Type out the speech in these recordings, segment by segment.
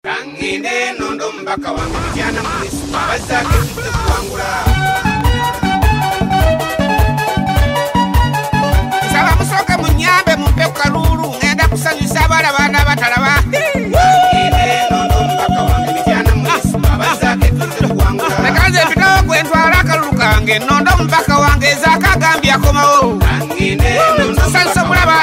saba musoke munyambe mumpe kukaluulu ŋenda kusanyusa abala baana batalaba ekanze mpitawo kwentwala akalulu kange nondo mubaka wange ezaako agambye akomawo susanyusa omulaba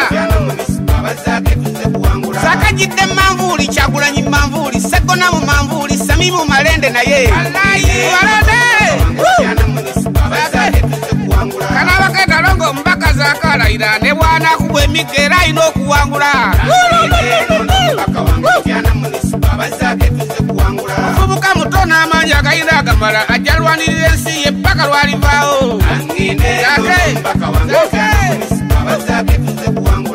sakajidde manvuuli kyagulanyi manvuuli segona mu manvuuli sami mu malende naye kanabaketa longa omubaka zakalayira ne bwanakugwa emigga era ayina okuwangula ufubuka muto n'amanyi agayira agamala ajja lwanirira ensi ye paka lwalivaawo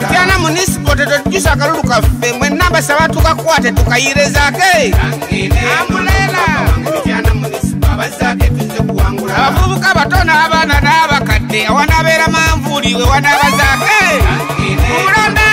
tutyana munisipo tetetukisa akalulu kaffe mwe namba saba tukakwate tukayirezake abavubuka bato n'abaana n'abakadde awanabeera manvuuliwe wanabazake mulonde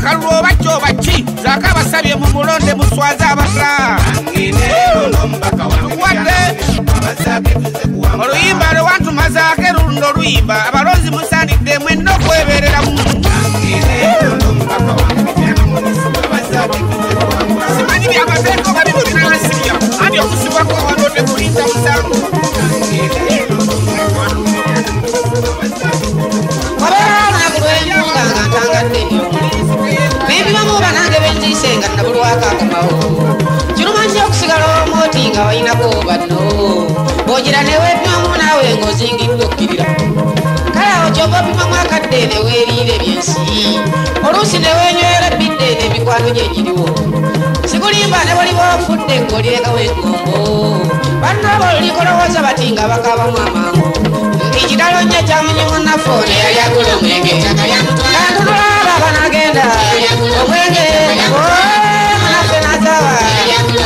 akalulu obakyo obaki zakabasabye mu mulonde muswaza abasa oluyimba lwewantuma zakerulundo oluyimba abalonzi musanidde mwenna okweberera mu simanyi byamateeka obabibubinaasibya andi okusibwako obalonde mulinda musanu senga nabulwakakomawo chinomanjia okusigala omoti nga walinako banno bogira newepima munawe ngaozingidde okkirira kale awo kyoba opimamu akadde neweeriire byensi oluusi newenywera ebidde nemikwano gyegiriwo sigulimba ne buliba ofudde ngaolyegawo engongo bannaba olulikolowooza bati nga bakabamu amangu ekitalo nja kyamunyimunafo neyali agula omwengeakayamuta nagenda omwenge nasenazawa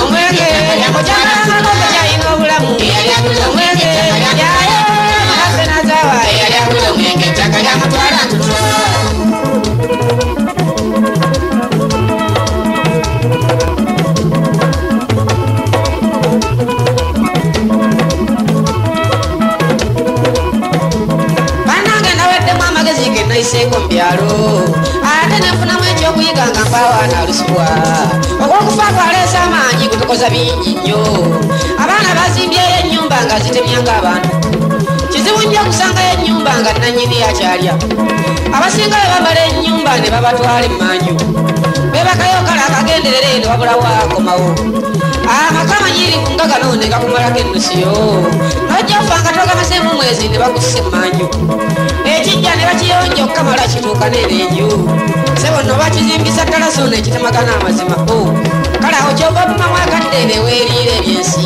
omwenge mukyamano tekyalina obulamu omwenge yayo nasenazawa omwenge kyakalyamutwala ntutu naiseeko mu byalo nja okuyiga nga mpaawaana aluswa okwokufa kwaleesa amaanyi kutukoza bingi nnyo abaana bazimbyeyo ennyumba nga zitemyanga abantu kizibu nja okusangayo ennyumba nga nanyini yakyalya abasinga be babala ennyumba ne babatwala emmanju bebakayo kale akagenderera eno wabulawo akomawo amaka manyiri kungagano ne gakumalako ennusiyo nojja ofanga amaze mumwezi ne bakussa ekijja ne bakiyonja okukamala kituuka neerenju sebo nno bakizimbisa ddala ekitemagana amazima oh, kale awo kyova mumamu agadde ebyensi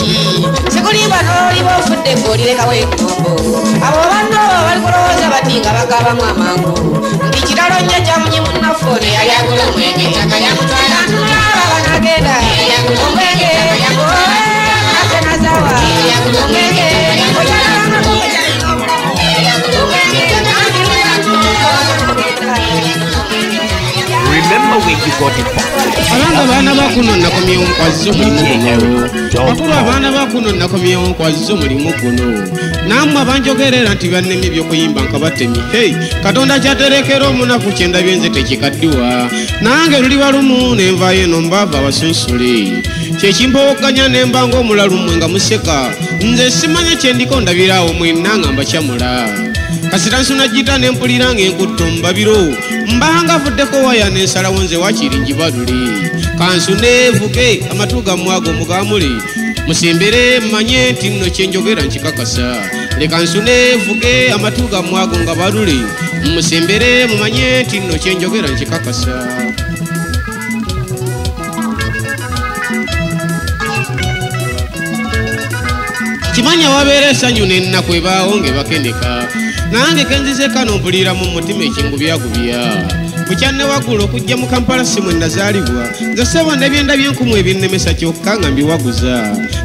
sikulimba n'oliba ofudde ng'olirekawo enkombo abo banno balikulowooza bati nga bagabamu amangu nti kiralo nnya kyamunyi munnaffe ono yali agula omwenge nanulaaba banagenda omwenge ate nazawa omwenge remember when you got it. bakulu abaana bakuno nakomyewo nkwazizo mulimu guno namwe abanjogerera nti bannemi byokuyimba nka batemi hei katonda kyaterekera omunaku kyendabye nze tekikaddiwa nange luli balumu nenvayo eno mbaava abasunsuli kyekimpowokanya nembanga omulalumwe nga museka nze simanya kyendiko ndabirawo mwenna nga mbakyamula kasira nsunagita nempulira ngaenkutto mubabiro mbanga vuddeko waya nensalawo nze wakiri njibaduli kansunevuke amatu gamwago mugamuli musembere mmanye nti nno kyenjogera nkikakasa leka nsunevuke amatu gamwago nga baluli musembere mumanye nti nno kyenjogera nkikakasa kimanya wabeera esanyu nenaku ebaawo ngebakeneka nange kenzizekano mpulira mu mutima ekingubyagubya mukyanne waggulu okujja mu kampala simwe nazaalibwa nze sebonda byenda byenkumu ebinnemesa kyokka nga mbiwaguza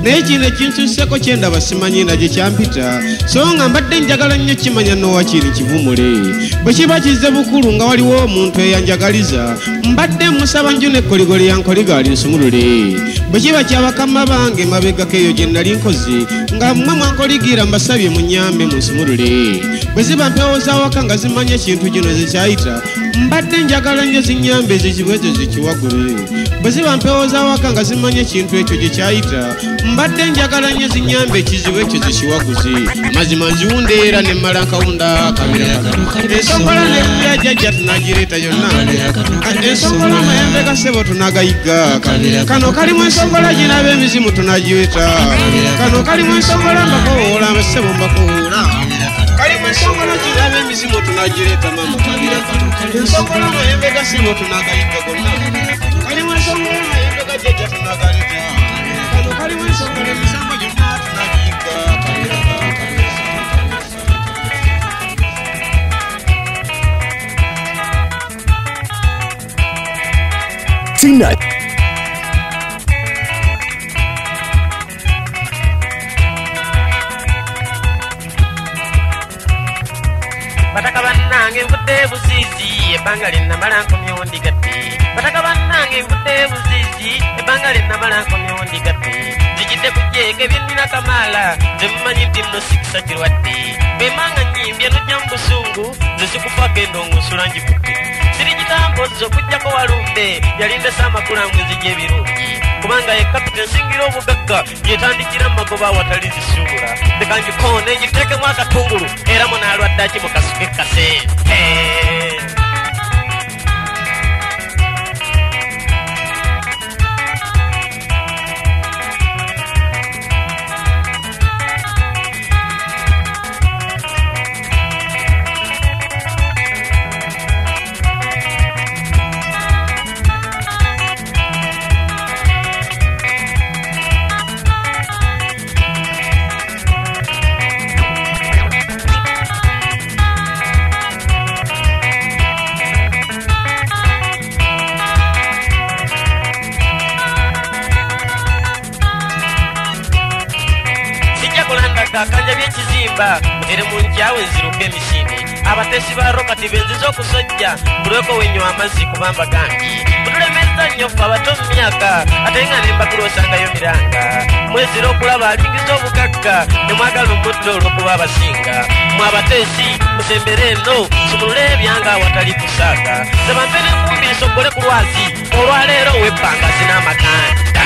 naye kino ekintusseko kyendaba simanyi nagye kyampita so nga mbadde njagala nnyo kimanya nowa kiri kivumule bwe kiba kize bukulu nga waliwo omuntu eyanjagaliza mbadde musaba njo nekkoligole yankoligo ali nsumulule bwekiba kyabakama bange mabegako eyo gye nali nkozi nga mmwe mwankoligira mbasabye munyambe munsimulule bwe ziba mpewo zawaka nga zimanya ekintu gino zekyayita mbadde njagala nyo zinyambe ezizibwezo zikiwagule bwe zibampewo zawaka nga zimanya ekintu ekyo gye kyayita mbadde njagala nyo zinyambe ekizibu ekyo zikiwaguzi amazima nziwunda era ne mmala nkawunda kabiraesokola nekula jajja tunagireeta yonna ensongola mayembe ga ssebo tunagayiga kano kalimu ensongola ginaba emizimu tunagiweta kano kalimu ensongola mbakowoola amasebo mbakowoola waliwo Tonight. bataka bannange nvudde buziizi ebbanga lyennamala nkomyewo ndigadde bataka bannange nvudde buziizi ebbanga lyennamala nkomyewo ndigadde nzijidde kujeega ebyennina kamaala nze mumanyidde nno sikisa kirwadde bwembanga nyimbye nojja mu busungu nze sikufako endongo nsula ngikutte sirigitambozza okugjako walumbe yalindesa amakula mwe nzija ebirungi kubanga yekka tugenzingira obugagga yetandikira magoba watalizisuula ndekangikone yiterekemu akatungulu era munalwaddaki mukasuke kase kulya buloko wenywa amazzi kubamba gangi butulemeza nnyo ffe abato mu myaka ate nga nembagulo osangayo miranga mwezira okulaba alingiza obugagga ne mwagala omuddo olw'okuba abasinga mwe abateesi mutembere eno sumulule ebyanga awatali kusaaga zebampe n'enkumbi esoggole ku lwazi olwaleero owebbanga zin'amaganda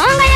வாங்க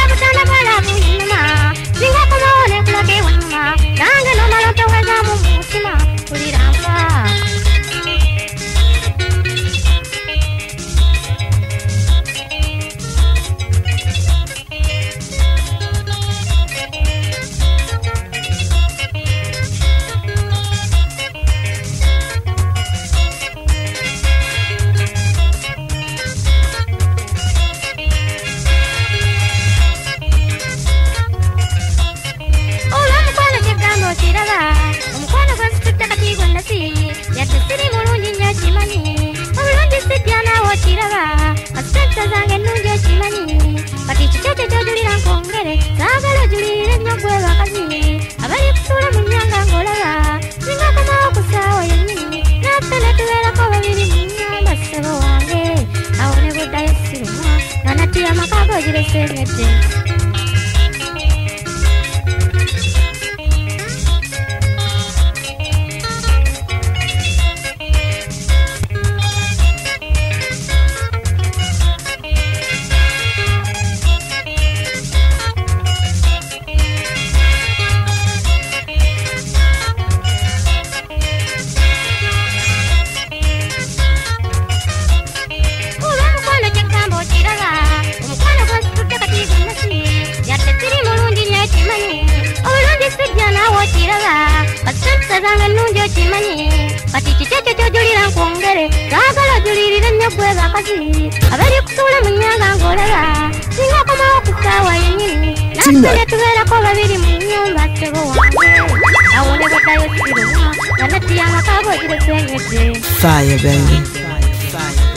Fire, baby. Fire, fire.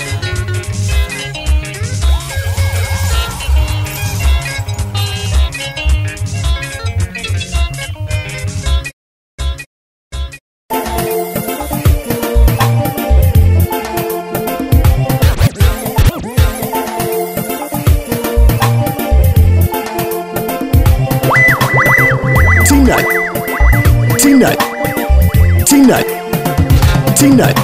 Dancing Nut.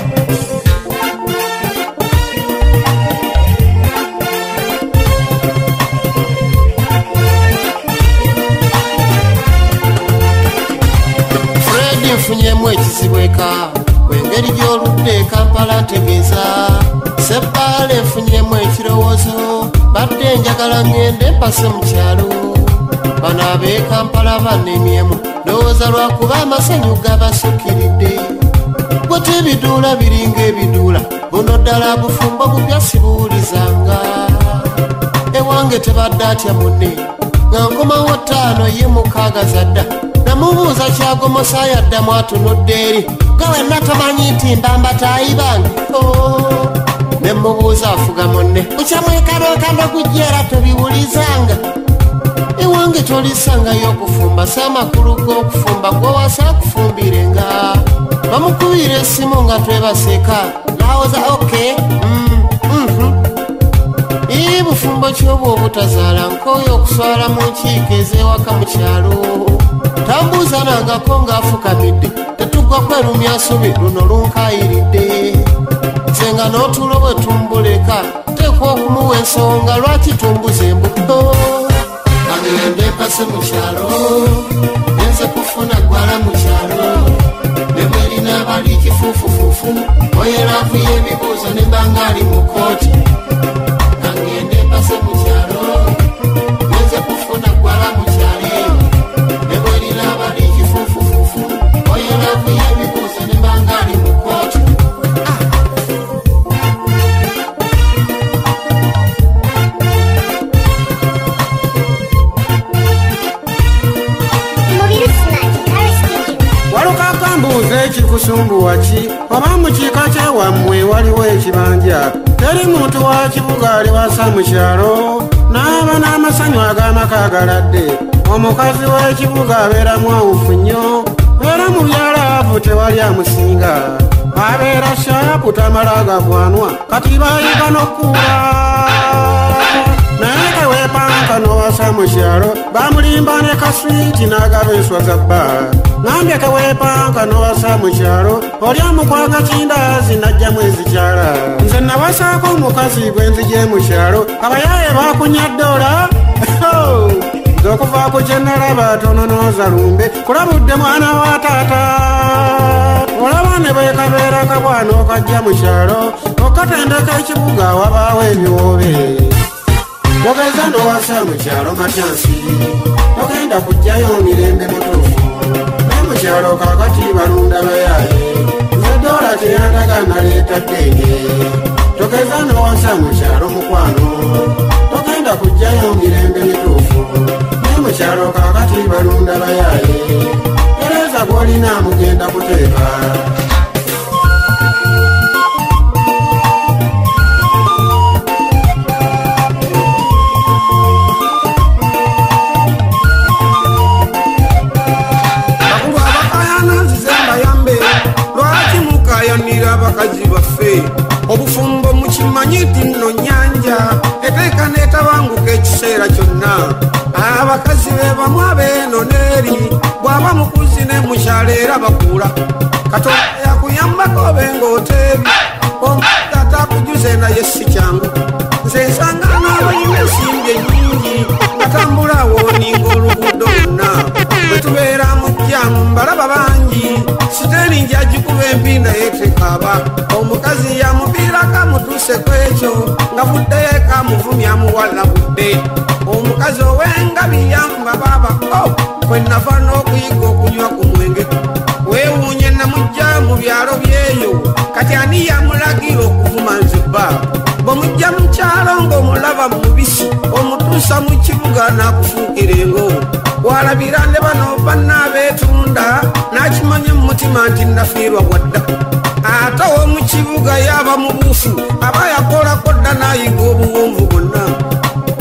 Fred nfunyemu ekizibweka kwengeri gy'oludde kampala tegeeza seppaala enfunyemu ekirowoozo badde njagala ngende mpase mu kyalo banaabe kampala banemyemu ndowooza lwakuba amasanyu gabasukiridde gwete ebiduula biringa ebiduula buno ddala bufumbo bubya sibuulizanga ewange tebadde atya munne nga nkomawo ttaano ye mukaaga zadda namubuuza kyagomosaayo addamu atunudde eri nga wenna tomanyi nti mbamba taayibange oh, ne mubuuza afuga munne ukyamwekaleekano gujja era tobiwulizanga ewange tolisangayo okufumba si amakulu g'okufumba gwowasa akufumbirenga bamukubira esimu nga twebaseka nawoza ok mm, mm, mm. bufumbo kyoba obutazaala nkoyo okuswala mu nkiiko ezewaka mu kyalo tambuuzanangako ng'afukamidde tetugwa kwerumyasubi luno lunkayiridde senga n'otulo bwe tumbuleka teekwa okumuwa ensonga lwaki tumbuza embuto kangeya ndeepase mu kyalo nenze kufuna gwala mu kyalo kifufufufu oyera kuye mibuzo nembanga ari mu koti mukyalo naaba n'amasanyu ag'amakaagaladde omukazi w'ekibuga abeera mwawufu nnyo era mu byalaavu tewali amusinga abeera shaku tamala agabwanwa kati baayiga n'okkuula mukyalo bamulimba ne kaswiti n'agaba enswa za bba nambye kaweepanka n'owasa mukyalo oli omukwaga kindaazi n'ajjamu enzikyala nze nawasaako omukazi gwe nzije mukyalo abayaye baakunyadde ola nze okuvaako kye nalaba tononooza lumbe kulabudde mwana wa taata olaba ne bwekabeera kabwana okajja mukyalo okatendeka ekibuga wabaawo emiwobe wagaza nowasa mukyalo matyansi togenda kujjayo mirembe mutuufu ne mukyalo kakati balunda bayaye nedoola teyandagana leeta ddenge togeza nowasa mukyalo mukwano togenda kujjayo mirembe mituufu yesu omutuusa mu kibuga nakufuukirengo walabira ne bano bannaabeetunda n'akimanya mu mutima nti nafiirwa wadda ate omu kibuga yaaba mubuufu aba yakolako dda n'ayiga obuwonvu bwonna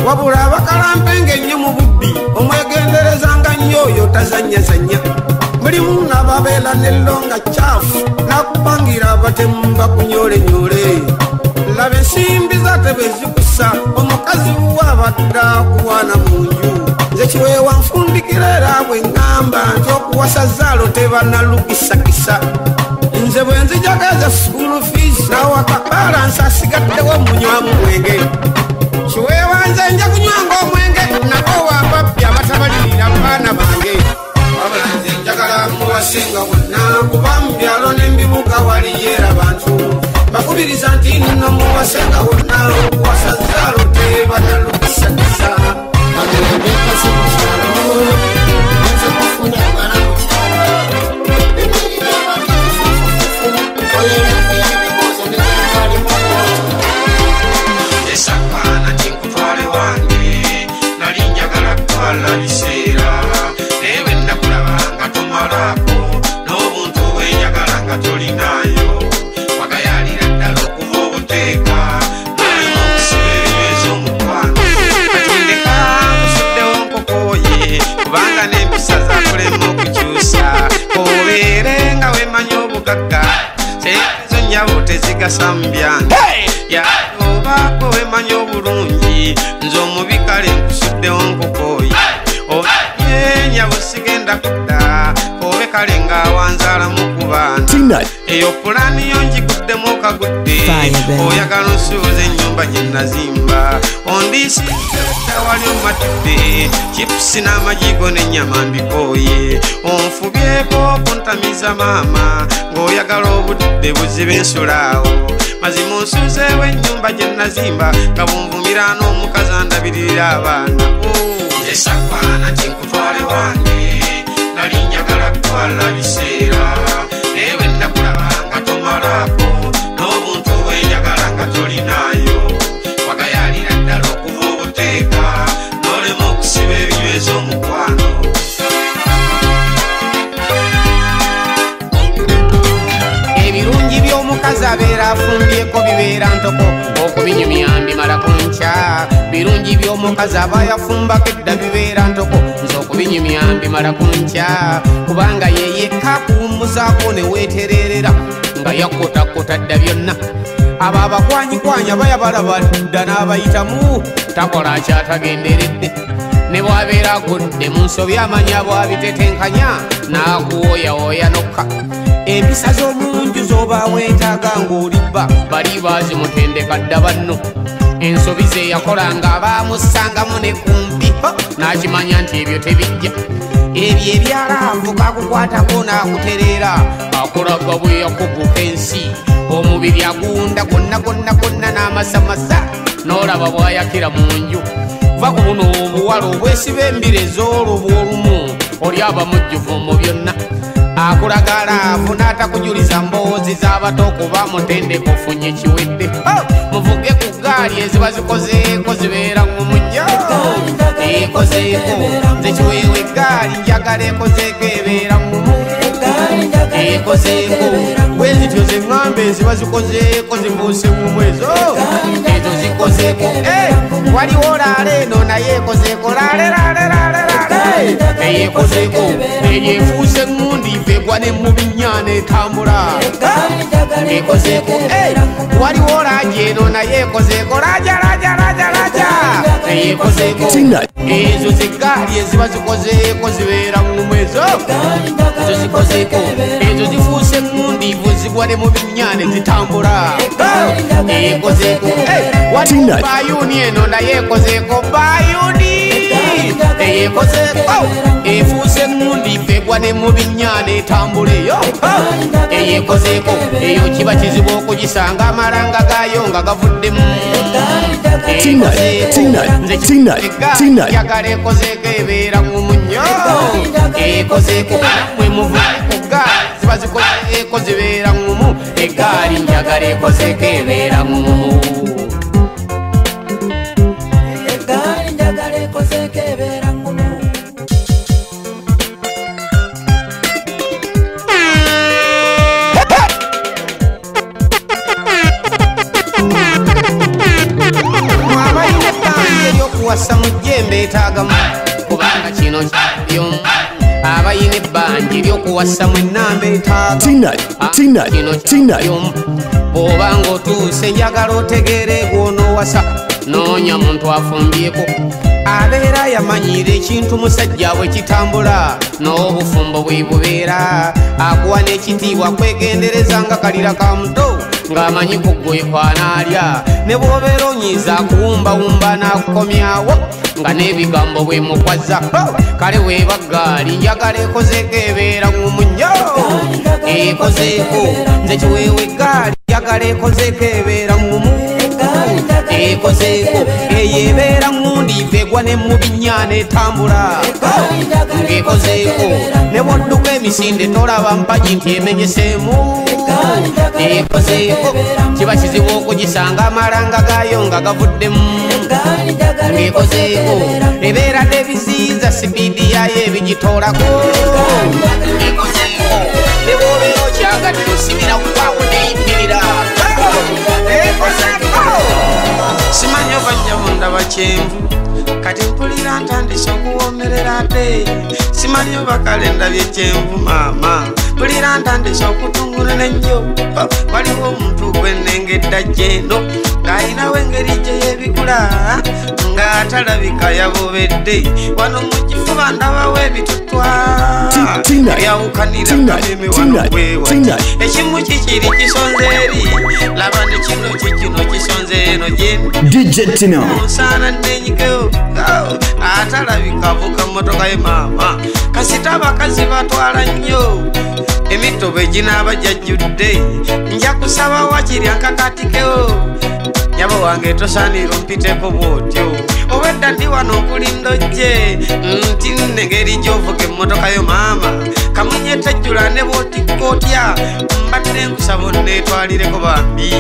wabula abakalampe ng'ennyo mu bubbi omwegendereza nga nnyo oyo tazanyazanya mulimu nababeera nellonga kyafu n'akupangira abatemu bakunyolenyole laba ensimbi zatebezik kisa omukazi wabadda kuwana munju zekiwewa nfundikira era bwe ŋŋamba nti okuwasa zaalo tebanalukisakisa nze bwe nzijagaza school fees nawakabala nsasigaddewo munywa mumwenge kiwewa nze nja kunywanga omwenge nako wababbi abatabalirira baana bange singa wonna kuba mubyalo nembibuga waliyeera bantu bakubiriza nti nino muwasenga wonna okuwasaza gasambya yaoba owemanya obulungi nze omubikale nkusuddewo nkokoyi oyenya bwesigenda kale nga wanzala mukubaana eyo pulaani yo ngikuddemu okagudde oyagala nsuuza ennyumba gye nazimba ondiisiiza wali omatidde kipusi n'amajiigo n'ennyama mbikooye onfubyeko okuntamiza maama ng'oyagala obudde buzibe ensulaawo mazima onsuuzeewo ennyumba gye nazimba nga bunvumira n'omukazi andabirira abaana esakwana tinkutwale wange nalinya kalatwala biseera newetakulaba nga tomalako n'obuntu weyagala nga tolinayo wagayalira ddala okuva obuteeka n'olema okusiba ebibezo omukwano ebirungi by'omukazi abeera afumbyeko bibeera ntoko okubinyumya mbimalako nca birungi by'omukazi e aba yafumbako edda bibeera ntoko nyumyambi mala kuncya kubanga yeyekka kuwumuzaako ne weetererera nga yakotakota dda byonna abo abakwanyikwanyi abayabalaba dda n'abayitamu takola kyatagenderedde ne bwabeera agudde mu nsobi amanyi abwabitetenkanya n'akuwoyawooya nokka empisa z'omunju z'oba weetaaga ng'olibba bali baazimutendeka dda banno ensobi zeyakolanga abaamussangamu ne kumpi nakimanya nti ebyo tebijja ebyo ebyalambuka akukwatako n'akuterera akulaga bwe yakuguka ensi omubiri agunda gonna gonna gonna n'amasamasa n'olaba bwayakira mu nju va ku buno obuwala obwesiba embira ez'olubu olumu oli abamujjuvu mu byonna akulaga laavu n'atakujuliza mboozi z'abato okuba mutendeka ofunye kiwedde muvuge ku gaali eziba zikozeeko zibeera ngumujja ekozeeko tekiwe wegaali njagala ekozeekeeberamu ekozeeko eh, wezityo zeŋŋambe eziba zikozeeko zimbuusemumu ezo ezo eh, zikozeeko eh, waliwo olaale eno naye ekozeeko laale laale laale laale eyekozeko eyefuuse ŋŋundi begwane mu binyane tambula ekozeko eh, waliwo laja eno naye ekozeko laja laja laja laja eyekozeko ezo zeggaali eziba zikozeeko zibeera ŋumwezo ezo zikozeko ezo zifuuse ŋŋundi vo zigwane mu binyane zitambula eyekozeko eh, waliwo bayuni eno naye ekozeeko bayuni eyekoze efuuse mundi fegwane mubinyana etambuleyo eyekozeko eyo kiba kizibu okugisanga amalanga gayo nga gavuddemu njagala ekozeko ebeera ngumunyo ekozeko mwemuvu kuga ziba zikoze eko zibeera ngumu egaali njagala ekozeko ebeera ngumu mbetagamu kubanga kino kyabyom abayina ebbanje ebyokuwasa mwenna mbetagakinokyabyom ah, bwobanga otuuse njagala otegeere gwonoowasa noonya muntu afumbyeko abeera yamanyiira ekintu musajja bwe kitambula n'obufumbo bwe bubeera akuwa n'ekitiibwa kwegendereza nga kalira ka muto ngaamanyi kugwekwanaalya ne bwobeera onyiza kuwumbawumba n'akukomyawo nga n'ebigambo bwe mukwaza kale weebagaali yagala ekozeko ebeera ngumunyo ekozeeko nze kiweewe eggaali yagala ekozeko ebeera ngumu ekozeeko eyo ebeera ngundi mpegwa ne mubinya n'etambula ng'ekozeeko ne bwodduka emisinde tolaba mpagi nti emenyeseemu ekoze kiba kizibu okugisanga amalanga gayo nga gavuddemu ngekozeeko ebeera tebisinza sipiidi yayo ebigitoolako ebobeokyagatusibira kubawo neyimirira simanyi obajja mundaba kyenvu kati mpulira ntandisa okuwomerera ate simanyi obakalendabye kyenvu maama mpulira ntandisa okutungulira ennyo waliwo omuntu gwenenga eddajeeno ng'ayinawo engeri gye yebikula ng'atalabika yabobedde wano mu kifuba ndabawo ebitutwa yawukanira mulimi wano gwewa ekimu kikiri kisonze eri laba ne kino kikino kisonze eno gyemusaana nenyikeo atalabikavuga mmotoka emaama kasita abakazi batwala nnyo emitobo eginaaba jajjudde nja kusaba wakirya nkakatikeo nyaba wange tosaaniro mpiteko bwotyo obwedda ndi wano okulindo gye nti nengeri gyovuga emmotoka yo maama kamunyetejjula ne bwotikootya mbadde nkusaba onneetwalireko bambi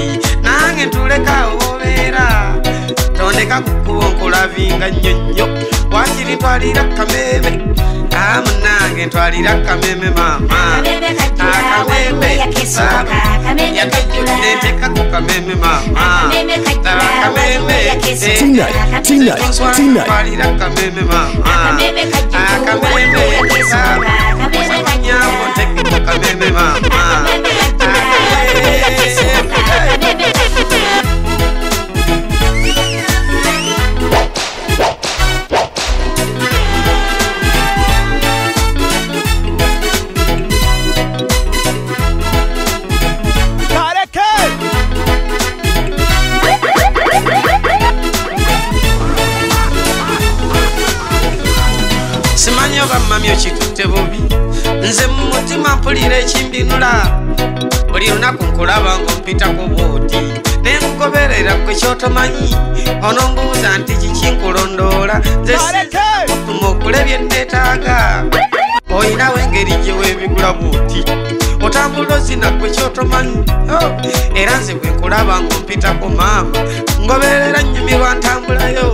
nange ntuleka obobeera tondeka kukuba nkulabinga nnyo nnyo wakiritwalira kameme amunange ntwalira kameme mama akawembeyatekako kameme mamaaaetwalira ah, ah, kameme mama ah, akawembeyaanyamo eh, ntekeko kameme mama man oh, era nze bwe nkulaba ngompitako maama ngoberera nyumirwa ntambulayo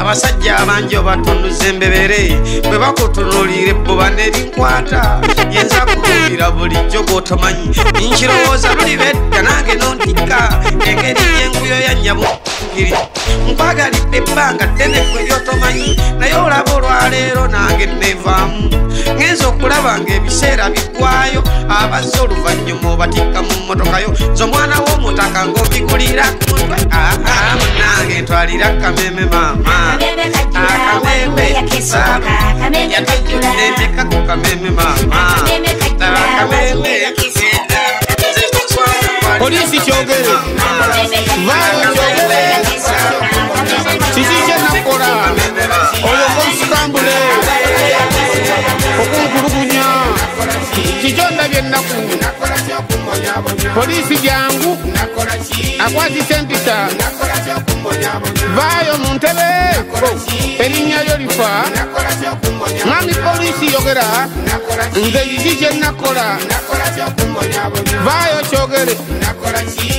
abasajja abanji obatunduza embebere bwe bakutunulira ebbuba nerinkwata yenza kulubira bulijjo gwotomanyi ninkirowooza luli betta nange nontikka engeri yenguyo yanyabukukiri mpagalidde ebbanga ddene gwe lyotomanyi naye olaba olwaleero nange nevaamu ngenza okulaba ngaebiseera bigwayo abazze oluvannyuma obatikka mu mmotokayo nze omwana w'omutaka ng'obigulira kumutwe aaamu ah, ah, ah, nange ntwalira kameme maama akaweme kisaamu yatajjudde mekka ku kameme maama akaweme polisi kyogere vaayo kyogere okukola olwoko nsutambule okunkulugunya kiki ondabya ennaku poliisi jangu akwatisa empisa vaayo mu ntebe erinnya lyo lifa mwami poliisi yogera nze kiki kyennakkola vaayo kyogere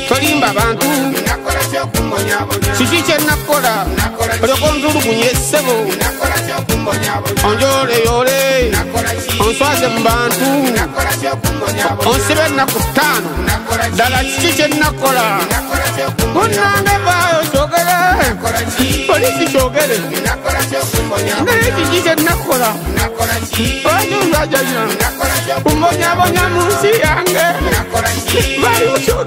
tolimba bantu kiki kyenakola olyoka essebo onswaze mu bantu ennaku ttaano ddala kiki baayo kyogere polisi kyogere kiki kumbonyabonya mu nsi yange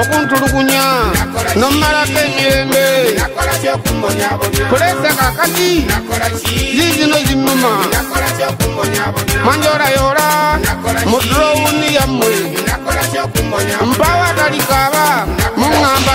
okuntulugunya nomalako emirembe kuleesa kakati zizino zimuma manjolayola mudula obuni yammwe mpawa talikaba muŋamba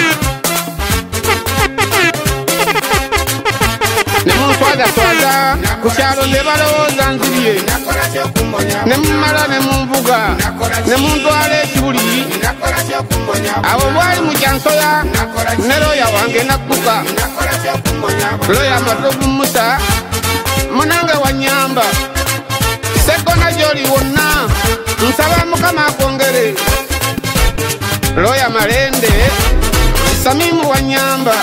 nemumpaga toda ku kyalo nze balowooza nzibye ne mumala ne mumvuga ne muntwala ekibuli abo bwali mu kyansola ne looya wange nakkuka looya mato gummusa munange wanyamba sekona gyoli wonna nsaba mukama akongere looya malende samimu wanyamba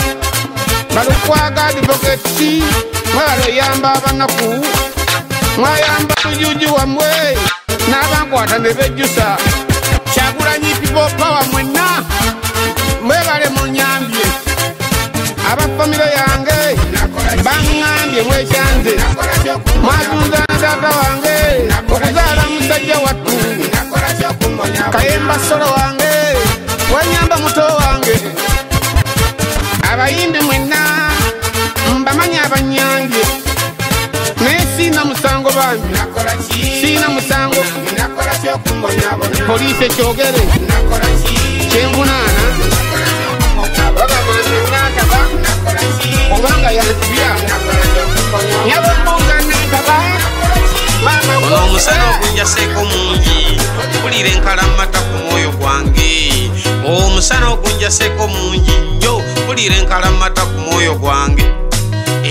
balukwaga advocati mwebaloyamba abanaku mwayamba lujuju wamwe n'abankwata ne bejjusa kyagulanyi pipopa wamwena mwebale munyambye abafamire yange baŋŋambye mwekyanze mwatunzanzaata wange kuzaala musajja wattu kayemba solo wange abantu siina musango poliisi ekyogere kyenvunaana obanga yankubya omusana ogunjaseeko mungi mpulira enkala mmata ku mwoyo gwange omusana ogunjaseeko mungi nnyo mpulira enkala mmata ku mwoyo gwange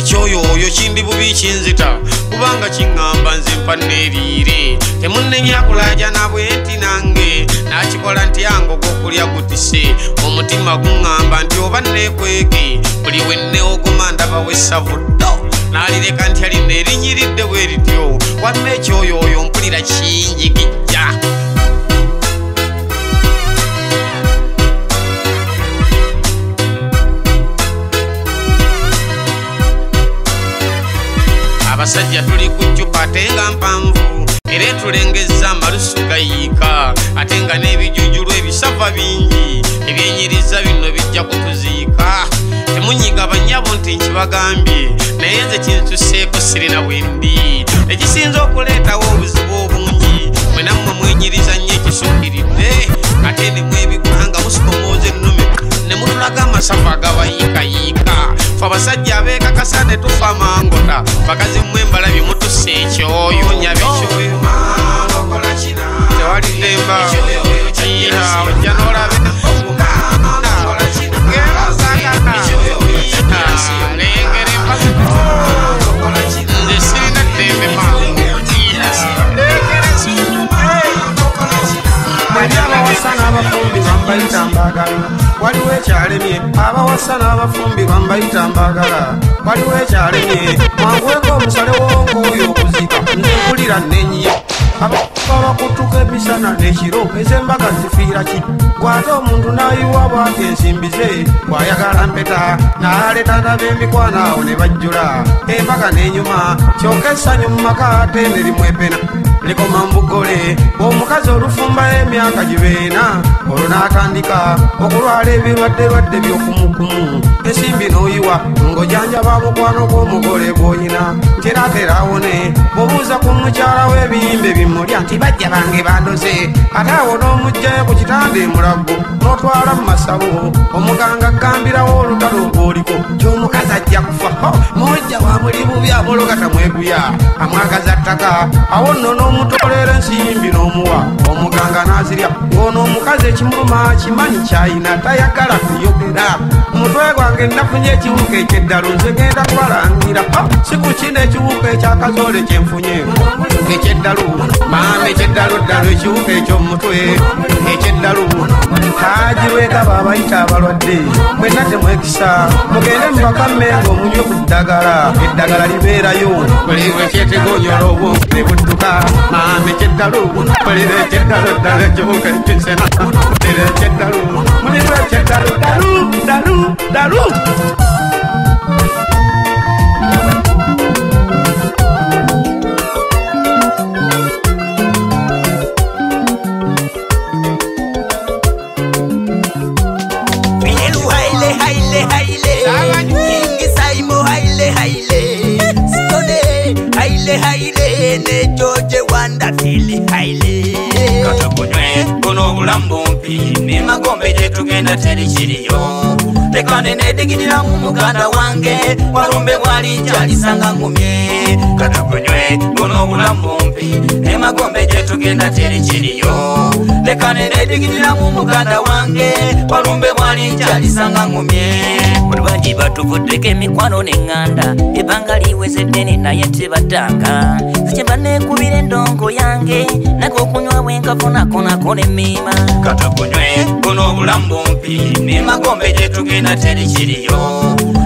ekyoyo oyo kindi bubi kinzita kubanga kiŋŋamba nze mpanneeriire temunnenyakulaja nabwe nti nange nakikola nti ango gokulya gutise omutima guŋŋamba nti oba nneekweke buli wenneogoma ndabawo essavuddo naalireka nti alina erinyiridde bwe rityo wamme ekyoyo oyo mpulira kingigi abasajja tuli ku cupa ate nga mpanvu era etulengeza amalusu gayiika ate nga n'ebijujulu ebisava bingi ebyenyiriza bino bijja kutuziika temunyiga abanyabo nti nkibagambye naye nze kintuseeko sirina bwendi ekisinza okuleetawo obuzibu obungi mwenamwe mwenyiriza nnyo ekisukiridde ate nimwebigwanga musikomooza ennumi ne mutulaga amasafu agabayiikayiika ffe abasajja abeekakasa ne tufa mangota bakazi mmwe embala bye mutusa ekyoyo nyabekyo tewalidde mbaojja n'olabe ali abawasa n'abafumbi bambayita mbagala waliwo ekyalemye abawasa n'abafumbi bambayita mbagala waliwo ekyalemye mangweko omusale wongooyo okuziba nekulira nenye abakutuka emisana n'ekiro ez'embaga zifiira ki gwate omuntu n'ayiwa bwaka ensimbize bwayagala mpeta n'aletaata b'emikwano awo ne bajjula embaga n'enyuma kyoka essanyu mu maka teenerimu epena likoma mbugole omukazi olufumba emyaka gibeena olunaatandika okulwala ebirwadde lwadde byokumukumu esimbi n'oyiwa ng'ojanja ba mukwano gw'omugole gw'olina kyeratera awone bobuuza ku mukyala w'ebiyimbe bimulya nti bajja bange bandoze ate awo n'omugjayo ku kitanda emulago n'otwala mu masabo omuganga akambirawo olutalo ogw'oliko ky'omukazi ajja kufa mujja wa muli bubi amulogatamweguya amwagaza ttaka awo nno n'omu bamutolera ensimbi n'omuwa omuganga n'azirya ono omukazi ekimuluma kimanyi kyayina tayagala kuyogera mutwe gwange nafunye ekiwuka ekyeddalo nze genda kubalangira siku kina ekiwuka ekyakazole kyenfunye ekyeddalo maama ekyeddalo ddalo ekiwuka ekyomutwe ekyeddalo hajiwegaba abayita abalwadde mwena temwekisa mugende mubakamme nga omunywe ku ddagala eddagala libeerayo buliwe kyetegonyolobwo nebudduka ఆమె చెడ్డాడు పడిరే చెడ్డాడు దరచు కనిపించిన చెడ్డాడు చెడ్డాడు దరు దరు దరు Anda silly guno obulamu bumpi nemagombe gyetugenda terikiriyo lekane nedigiriramu muganda wange walumbe bwali njalisanga ngumye katugunywe guno obulamu bumpi nemagombe gyetugenda terikiriyo lekane nedigiriramu muganda wange walumbe bwali njalisanga ngumye mulwagi batuvuddeko emikwano neŋŋanda ebanga liweze ddene naye tebatanga zikyebanekubira endongo yange nakokunywa bwenkavunakonako kuna emiima katugunywe guno obulamu bumpi nemagombe gyetugenda terikiriyo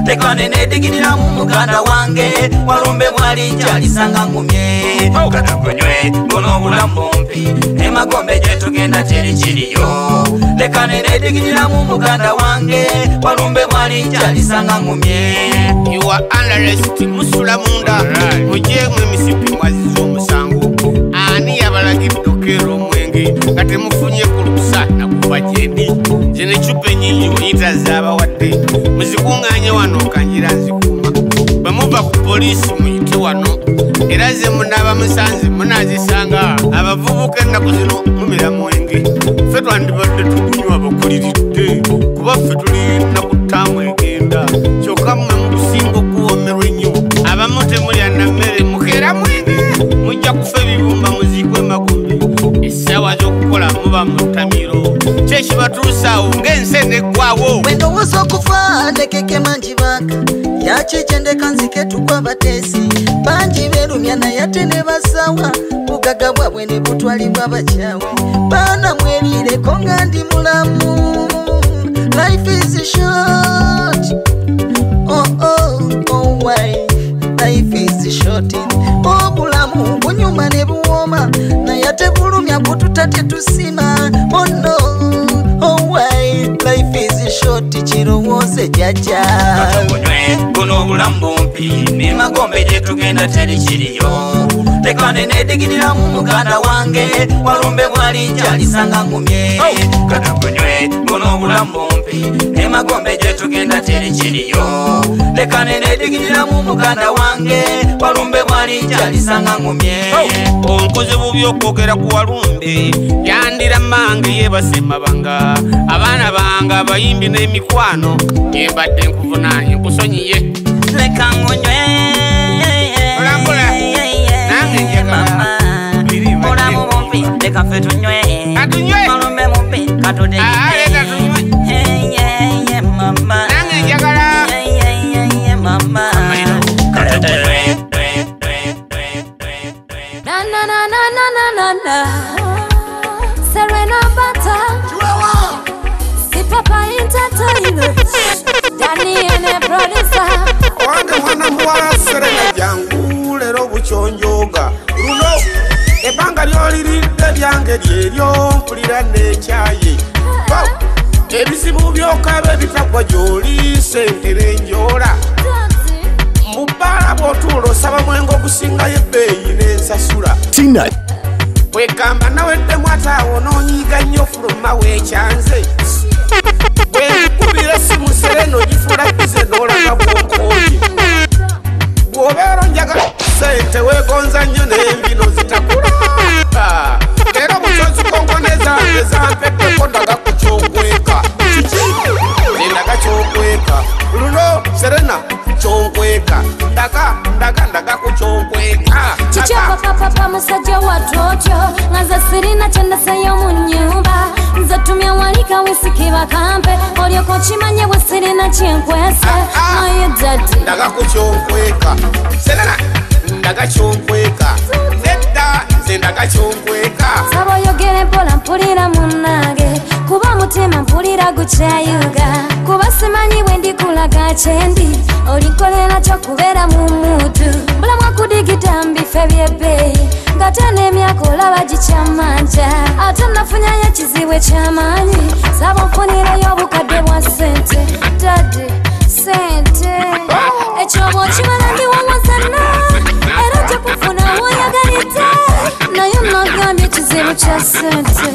tekane nedigiriramu muganda wange walumbe mwali njalisanga ngumye oh. katugunywe guno obulamu bumpi nemagombe gyetugenda terikiriyo tekane nedigiriramu muganda wange walumbe mwali njalisanga ngumye iwa analesti musula munda ojemwe misipi mwazizomus tetukwa batesi bangi berumya naye ate ne basawa bugagabwabwe ne butwalibwa bakyawe baana mwerireko nga ndi mulamu sejaja kuno obulamu bumpi nemagombe gyetugenda terikiriyo tekane nedigirira mu muganda wange walumbe bwalinjalisanga ngumye oh. kanagonywe kuno obulamu bumpi bambi emagombe gye tugenda teri kiriyo lekane nedigiriramu muganda wange walumbe mwali njalisanga ngumye onkoze bubi okwogera ku walumbe yandira mange yebasemabanga abaana bange abayimbi n'emikwano yembadde nkuvuna nkusonyiye lekanonwe olamu bumbi lekafe tunywe malumbe mumbi katudegie Night. kyayuga kuba simanyi bwe ndikulaga kyendi olinkolera kyokubeera mu muntu mulamu okudigita mubife byebbeeyi nga te n'emyaka olaba gikyamanja ate nafunyayo ekizibu ekyamaanyi saba nfunireyo obukadde bwa sente dade sente ekyoba okimala ndiwamo zenna era tekufuna woyagalite naye nogambye ekizibu kya sente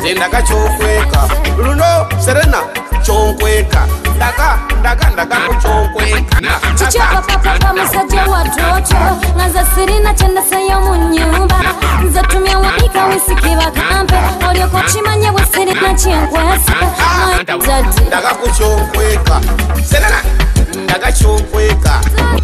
ndendaka chokweka luno serena chokweka ndaka ndaka ndaka chokweka tichakapapapa musaja watoto nganza sirina chandasaya munyumba nzatumia wabika wisiki vakambe oliokochimanya wasirina chingwasi ndakakuchokweka serena ndaka chokweka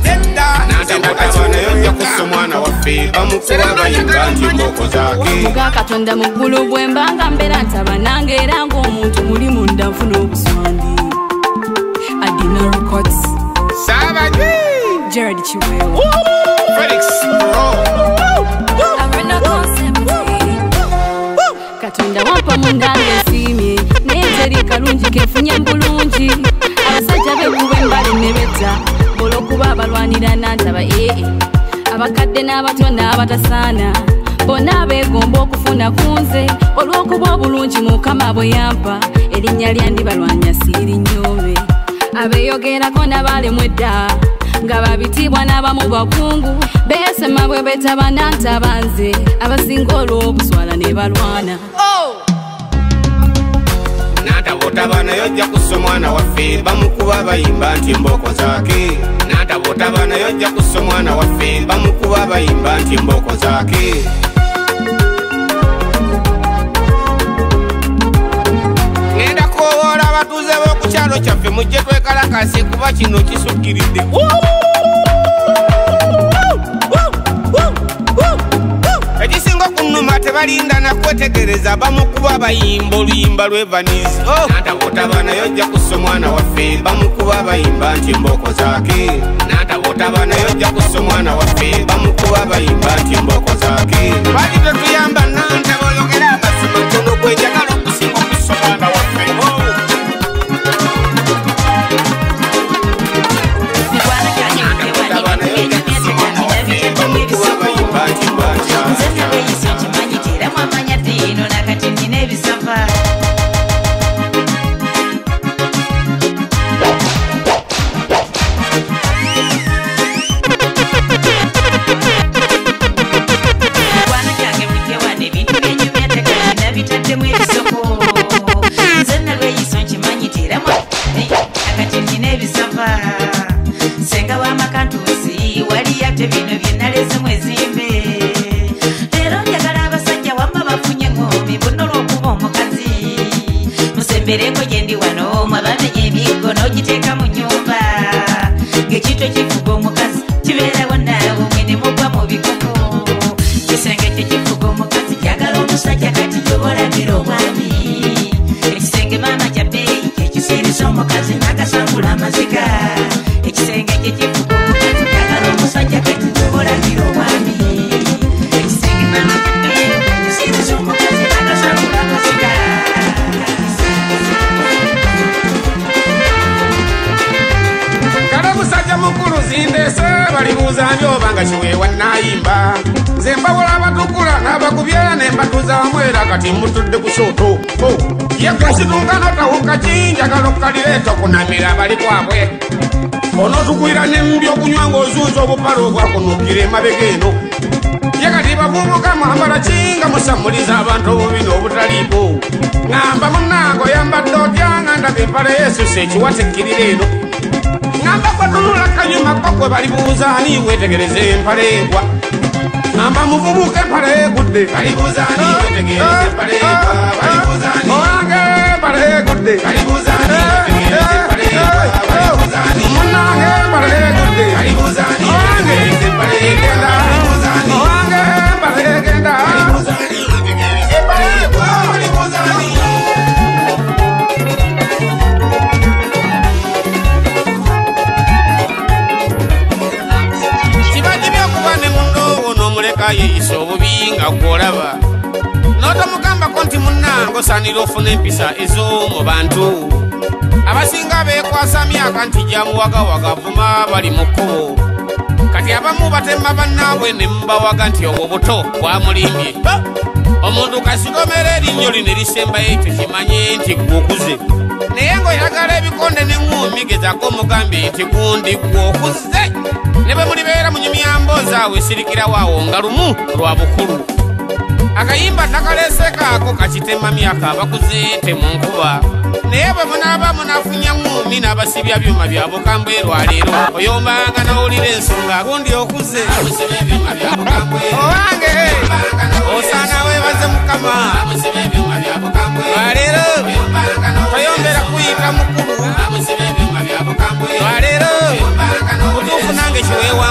ndenda ndakaonayo yakusomwana baffe bamukuba bayimba nti nkoko zake muga katonda mu ggulu bwe mbanga mbeera ntabananga era ng'omuntu muli munda nfuna obuswandi adina rekods sabaji gerard kiwewo felix katonda wampa mundanga ensiimye naye teri kalungi kefunye bulungi abasajja beguba embali ne betta bola okuba abalwanira nantaba ee eh, eh. abakadde n'abatyo n'abatasaana bonna abeegomba okufuna ku nze olw'okuba obulungi mukama bwe yampa erinnya lyandibalwanya siiri nnyobe abeeyogerako n'abalemu edda nga babitiibwa n'abamu bakungu beesema bwe betaba nantaba nze abasinga olw'obuswala ne balwana oh! natabota nayo ajja kussa omwana waffe bamukuba abayimba nti emboko zaake natabota banayo ajja kussa omwana waffe bamukuba abayimba nti emboko zaake ŋenda kukowoola abatuuze b'okukyalo kyaffe mujje twekalakasi kuba kino kisukkiridde bamunuma tebalinda nakwetegereza bamukuba bayimba oluyimba lwevanizi oh. natabotaba nayo ja kusa omwana waffe bamukuba bayimba nti mboko zake natabotaba nayo ja kusa omwana waffe bamukuba bayimba nti mboko zake wali tetuyamba nantebaoyogera abasimatono kwejagala okusinga okusomwana waffe kati njagala okukalireeta okunamira abali kwabwe onootukwira nembi okunywa ng'ozuuza obupale obwakunukira emabega eno ye kati bavubuka mwambala ki nga musamuliza abantu obubina obutaliibo ŋamba munnanga oyambadde otya nga ndaba empala yesusa ekiwatikkirira eno ŋamba kwatunula kanyuma kko gwe bali buuzaani weetegereze empala egwa ŋamba muvubuka empala egudde owange marhe gudde munange marhe gudde atomugamba ko nti munnanga osaanira ofuna empisa ez'omu bantu abasinga beekwasa myaka nti gyamuwagawagavuma bali mu kkubo kati abamu batemma bannaabwe ne mubawaga nti obwo buto bwamulimbye omuntu kasigomera erinnyo li ne lisembayo ekyo kimanye nti gwokuze naye ngaoyagala ebikonde nemumigezako omugambye nti gundi gwokuze ne bwe mulibeera munyumyambooza awe sirikirawo awo nga lumu lwa bukulu akayimba takaleseka ako kakitema myaka abakuze temu nkuba naye bwe munaaba munafunyamu mi n'abasibya byuma bya bukambw erwaleero oyombanga nawulira ensonga gundi okuze owange osaana webaze mukama lwaleero toyombera kuyika mukulu lwaleero kutuufu nange kiwewa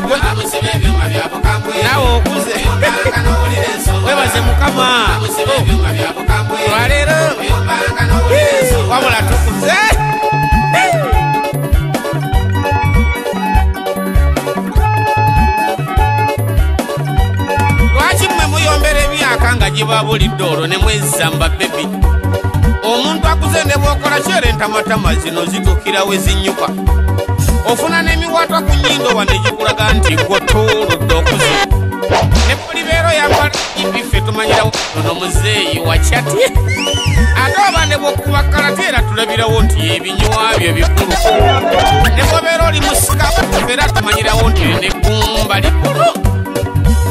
gwe nawe okuze webaze mukama lwaleero wabula tukuze lwaki mmwe muyombera emyaka nga gyebabulidde olwo ne mweziza mbabebi omuntu akuze ne bwokola kyere entamatama zino zitukirawo ezinyuka ofuna n'emiwata ku nyindo wanegikulaga nti gwotuuludde okuzibu ne pulibeero yamaibife tumanyirawo nono muzeeyi wakyati ate obane bwokubakalate era tulabirawo nti ebinywabyo bikulu ne bwobeera oli musika era tumanyirawo nti nenegumba likulu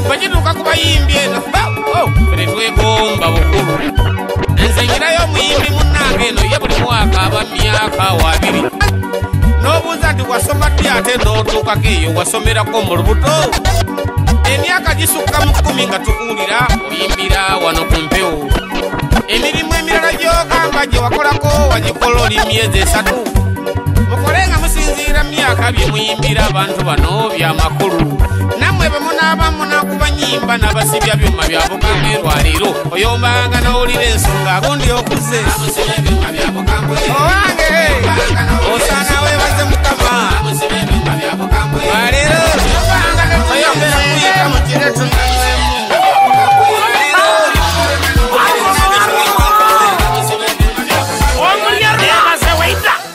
bwegituuka ku bayimbi eno ne twegomba bukulu nze nyirayo omuyimbi munnanga eno ye buli mwaka aba myaka wabiri nobuuza nti wasoma ddi ate n'otuukako eyo wasomerako mu lubuto emyaka gisukka mu kkumi nga tukuulira muyimbira wano ku mpewo emirimu emirala gyogamba gye wakolako wagikola oli myezi esatu mukolenga musinziira myaka bye muyimbira abantu bano byamakulu mwe bemunaba munakuba nyimba nabasibya byuma byabuganga endwaliro oyombanga nowulira ensonga agundi okuze owange osana webaze mukama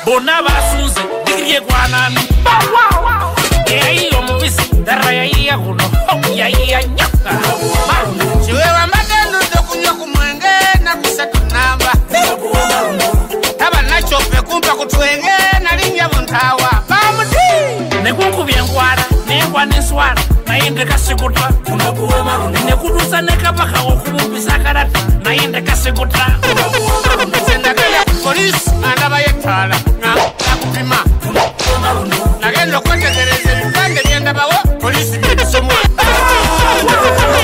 bonna waneswara naye ndakasikuta nekudusa nekapakako kumupisa akarata naye ndakasikuta polisi andavayektala nakupima nagenda okwetegereza ebipande byendabawo polisi byebisomu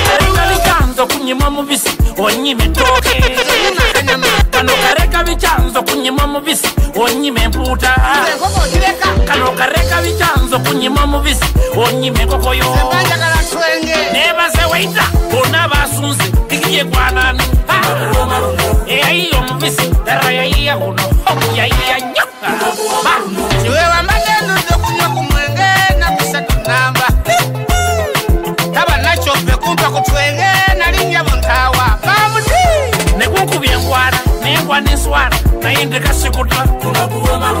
talikanza kunyima mubisi onyima mubisi onyima emputa kanokareka vichanzo kunyima mubisi onyima ekokoyo nevaze waita ona vasunzi tikiye kwanani eyaiyo mubisi dara yaiya uno yaiya nyoka kuwaniswara naye ndikasikuta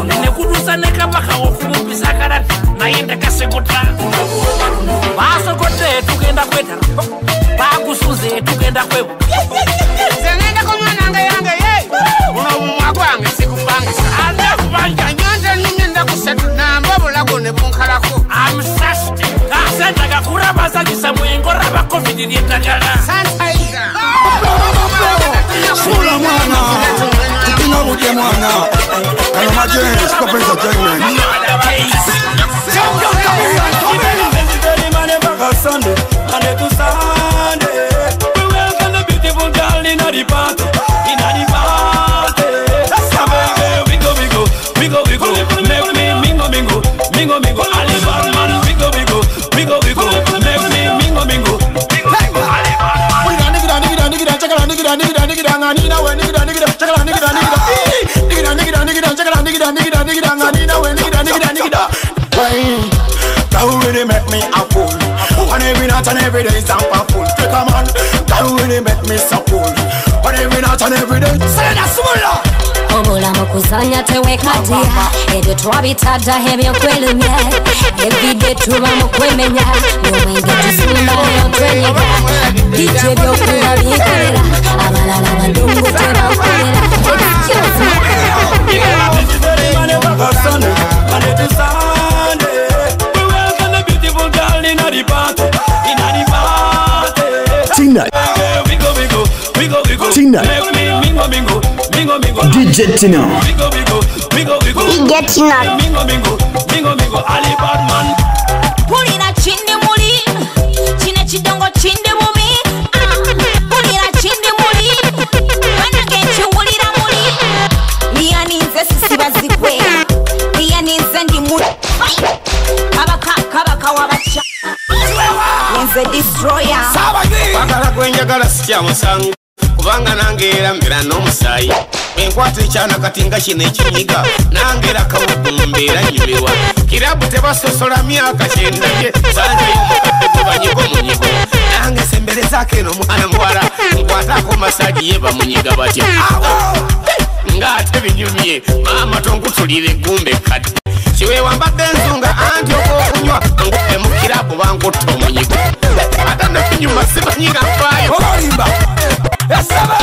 nekudusa nekapakawo kumubisa kadati naye ndikasikuta vasokote hetu kuenda kweta vakusuze hetu kuenda kwevo ndakakura vasanyisa muengo ravacovid ritakala now. I am again, stopping the judgment. Come, come, come here, come here. Sunday, Monday a Sunday. We welcome the beautiful girl in the party, in the party. Come here, we go, we go, we go, we go. Make me mingo, mingo, mingo, mingo. Ali bad man, we go, we go, we go, we go. Make me mingo, mingo, mingo, mingo. Ali bad man. We done, we done, we done, we done. Check it out, we done, we done, we done. I need a winner. and every day stamp a fool, Take a man, that really make me so cool But every night and every day, say that's smaller Obula mkusanya teweka dia Edo twabitadda ebyo kwelunya Ebidde tuba mu kwemenya N'omwenge tusimba n'okwenyega Bijja ebyokuba bikolera Abalala badungu tebakolera Sunday, Monday to Sunday. We welcome the beautiful girl in the party. Tina. Bingo, bingo, bingo, bingo. Bingo, bingo, bingo, bingo. DJ Bingo, bingo, bingo, bingo. Bingo, bingo, bingo, bingo. Ali Batman. Put it the destroyer sabagala kwenjagala sikya musango kubanga nange era mbeera n'omusaayi enkwato ekyana kati nga kino ekinyiga nange era kawugu mbeera nyumirwa kirabu tebasosola myaka kyendage sanjeyomukaubanyigo munyigo nange nsembereezaako eno omwana muwala nkwatako masaji ye bamunyiga batya awo ngaate binyumye maama tonkutulira eggumba ekkati kiweewambadde ensunga anti okwokunywa ngu emukirabu bankutta omunyigo banyuma sibanyiga mpayo ogolimba yasaba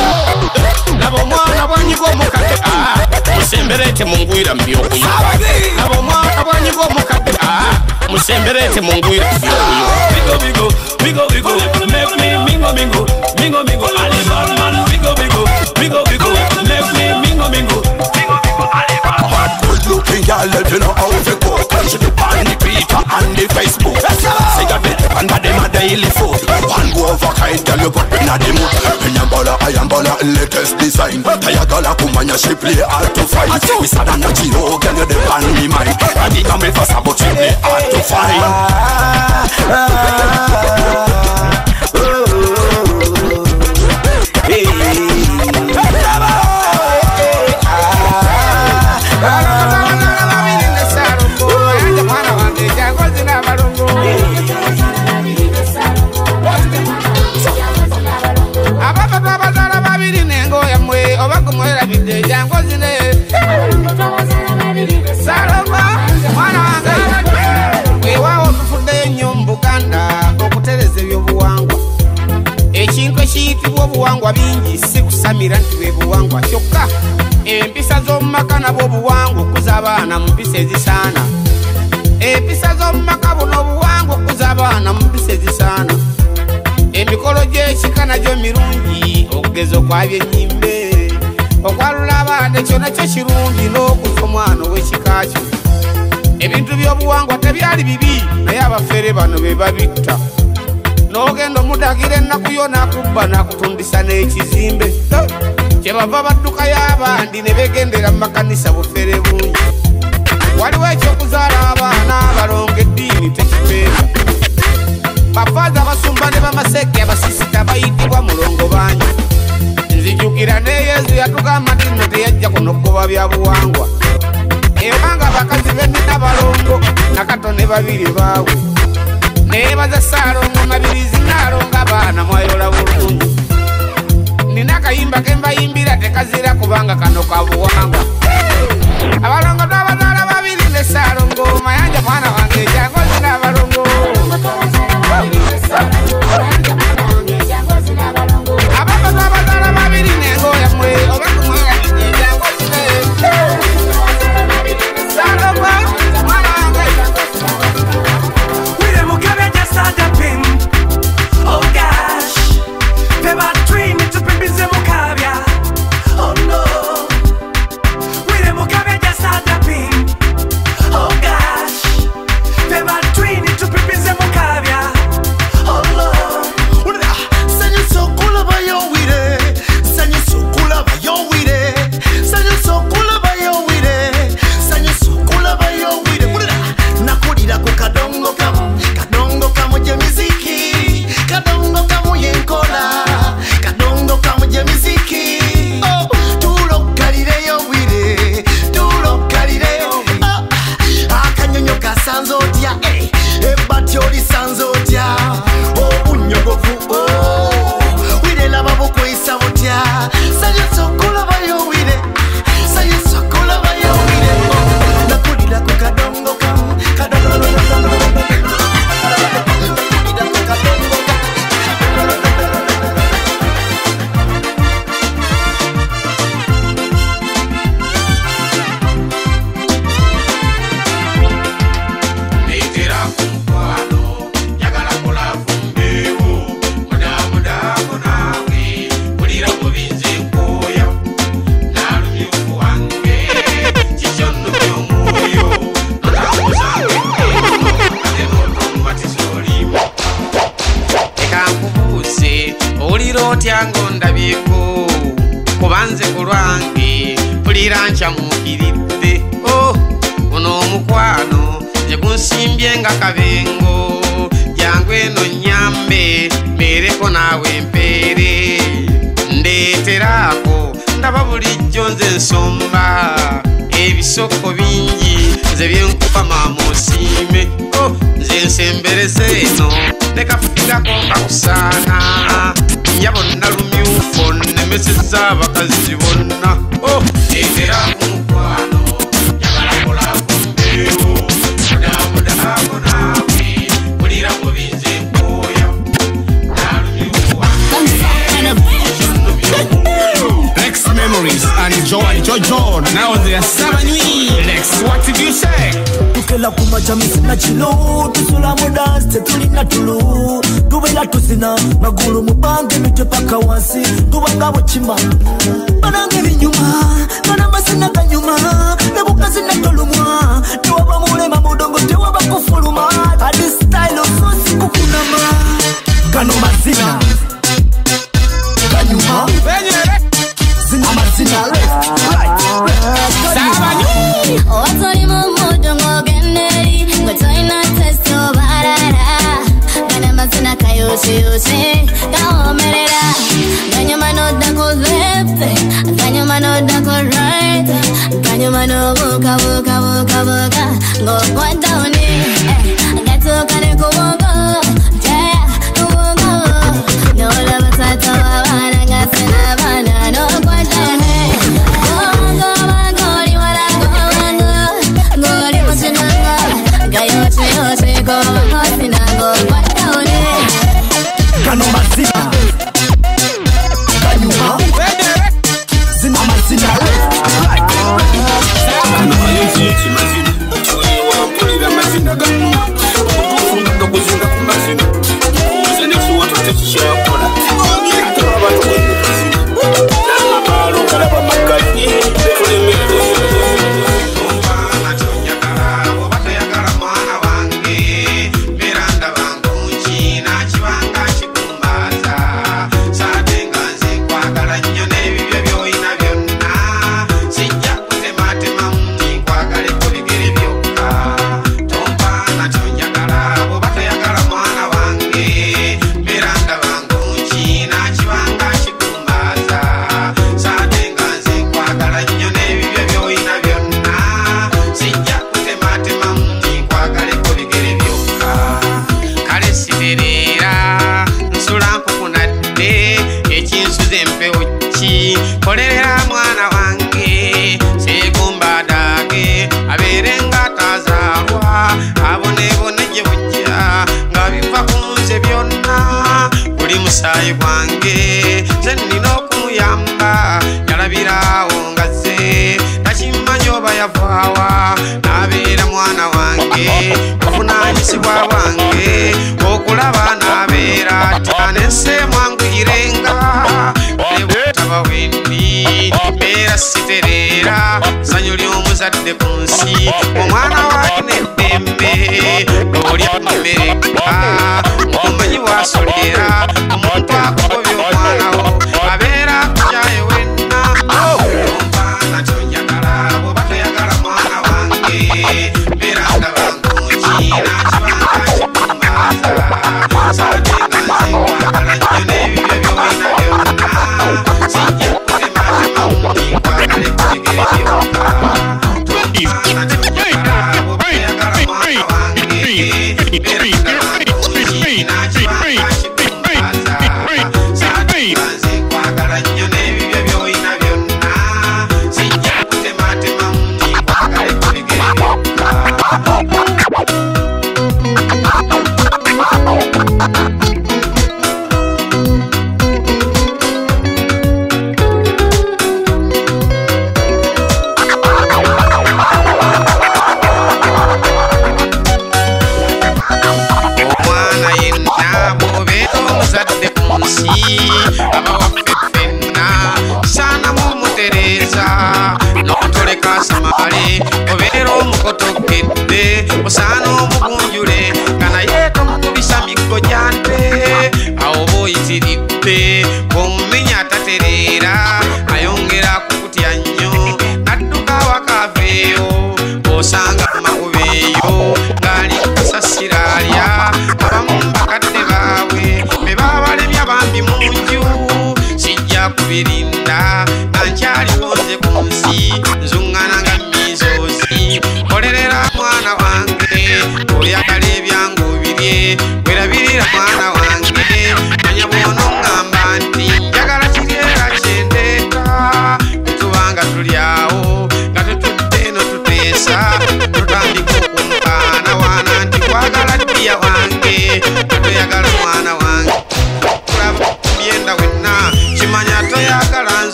laba omwana bwanyiga omukadde ah, musemberete mungwira mubyokuyo laba omwana bwanyiga omukadde ah, musemberete mungwira mubyokuyo bigo bigo bigo bigo make me mingo mingo mingo mingo ali bad man bigo bigo bigo bigo make me mingo mingo mingo mingo ali bad man good looking girl you know how to go she do on the Twitter and the Facebook. Cigarette and bad them a daily food kind Girl, you pop inna the mood baller I am bola, latest design girl Taya gala kumanya, she play hard to find We sad and a G.O. Girl, you the pan me mind I think I'm a fast, but she play hard to find okusamira nti bwe buwangwa kyokka empisa z'omumaka nabwo obuwangwa okuza abaana mu mpisa ezisaana empisa z'omumaka buno obuwangwa okuza abaana mu mpisa ezisaana emikolo gy'ekika nagyo mirungi okugeza okwabya enyimbe okwalula abaana ekyo nakyo kirungi n'okuza omwana ow'ekika kyo ebintu by'obuwangwa tebyali bibi naye abafere bano be babitta nogenda omudagira enaku yo nakubba nakutundisa n'ekizimbe kyebava badduka y'abandi ne begendera mu makanisa bufere bungi waliwo ekyokuzaala abaana abalonga eddiini tekipeeza bafaaza abasumba ne bamaseeke abasisita bayitibwa mulongo bangi nzijukira ne yesu yatugamba nti nno teyajja kunokoba bya buwangwa ebanga bakazi b'emina balongo nakato ne babiri baabwe nebaza saalongo mabirizi naalonga baana mwayola bulungi nina akayimba kembayimbira tekazira kubanga kano kabuwanga abalongo twabazaala babiri ne saalongo mayanja mwana wange ejangozi n'abalongo I at you man mutayi wange zeninokuyamba yalabirawo ngaze nakimanyoba yavawa nabera mwana wange kuvunanyisibwa bwange okulaba nabera tanese mwanguyirenga ebutaba wendi mera siterera zanyo lyomuzadde kunsi omwana wange nedembe nolya mumereka omanyi wasolera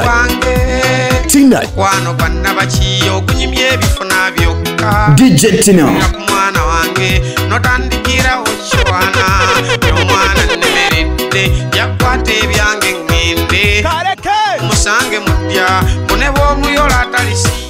wange mukwano gwannabakiyo ogunyumya ebifuna byokka djtinakumwana wange notandikira okiwana nomwana nemeredde yakwata ebyange ngende musange mudya bune bwomuyola atalisi